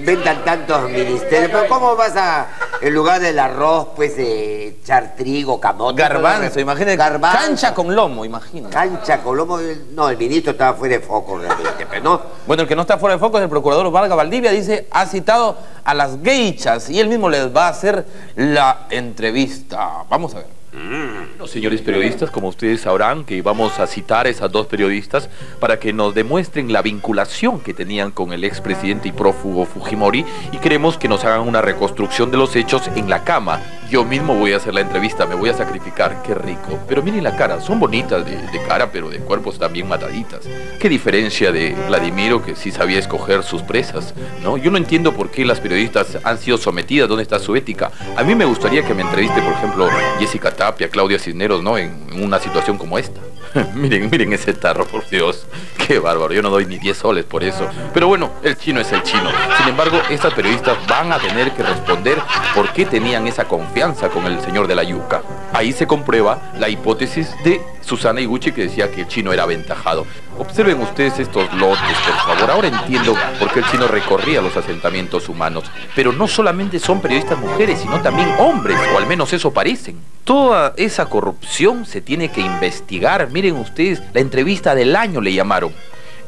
Inventan tantos ministerios, pero ¿cómo vas a, en lugar del arroz, pues, eh, echar trigo, camote? Garbanzo, imagínate. Garbanzo. Cancha con lomo, imagínate. Cancha, colomo. No, el ministro estaba fuera de foco realmente, pero no. Bueno, el que no está fuera de foco es el procurador Vargas Valdivia. Dice, ha citado a las geichas y él mismo les va a hacer la entrevista. Vamos a ver. Bueno, señores periodistas, como ustedes sabrán que vamos a citar a esas dos periodistas para que nos demuestren la vinculación que tenían con el expresidente y prófugo Fujimori y queremos que nos hagan una reconstrucción de los hechos en la cama. Yo mismo voy a hacer la entrevista, me voy a sacrificar, qué rico. Pero miren la cara, son bonitas de, cara, pero de cuerpos también mataditas. Qué diferencia de Vladimiro que sí sabía escoger sus presas, ¿no? Yo no entiendo por qué las periodistas han sido sometidas, dónde está su ética. A mí me gustaría que me entreviste, por ejemplo, Jessica Tapia, Claudia Cisneros, ¿no? En una situación como esta. miren, miren ese tarro, por Dios. Qué bárbaro, yo no doy ni 10 soles por eso. Pero bueno, el chino es el chino. Sin embargo, estas periodistas van a tener que responder por qué tenían esa confianza con el señor de la yuca. Ahí se comprueba la hipótesis de Susana Iguchi que decía que el chino era aventajado. Observen ustedes estos lotes, por favor. Ahora entiendo por qué el chino recorría los asentamientos humanos. Pero no solamente son periodistas mujeres, sino también hombres, o al menos eso parecen. Toda esa corrupción se tiene que investigar. Miren ustedes, la entrevista del año le llamaron.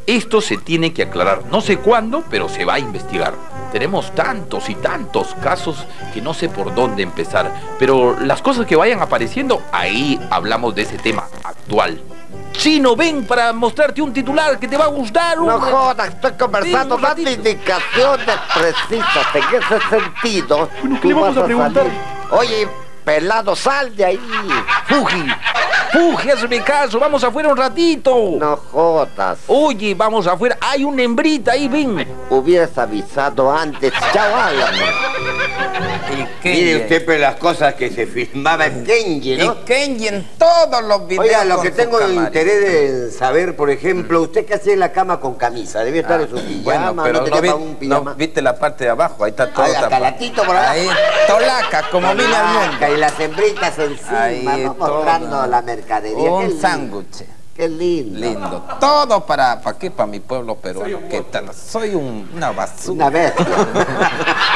Esto se tiene que aclarar. No sé cuándo, pero se va a investigar. Tenemos tantos y tantos casos que no sé por dónde empezar. Pero las cosas que vayan apareciendo, ahí hablamos de ese tema actual. Chino, ven para mostrarte un titular que te va a gustar. No hombre. jodas, estoy conversando, ratito. indicaciones precisas en ese sentido. Bueno, ¿qué le vamos vas a preguntar? Oye, pelado, sal de ahí. Fuji, Fuji, hazme caso, vamos afuera un ratito. No jodas. Oye, vamos afuera, hay una hembrita ahí, ven. Hubieras avisado antes. Chao. Y Mire usted, pero las cosas que se filmaba en Kenji, ¿no? Y Kenji en todos los videos. Oiga, lo que tengo interés de saber, por ejemplo, usted qué hacía en la cama con camisa, debía estar en su Ah, Bueno, pijama, pero no no, vi- un pijama. no viste la parte de abajo, ahí está todo Ahí, hasta tapado. latito por ahí. Ahí, tolaca, como vine al mundo. Y las hembritas encima, Ahí, ¿no? todo. mostrando la mercadería. Un sándwich. Qué lindo. Lindo. Todo para, ¿para qué? Para mi pueblo peruano. ¿Qué tal? Soy un- una basura. Una bestia.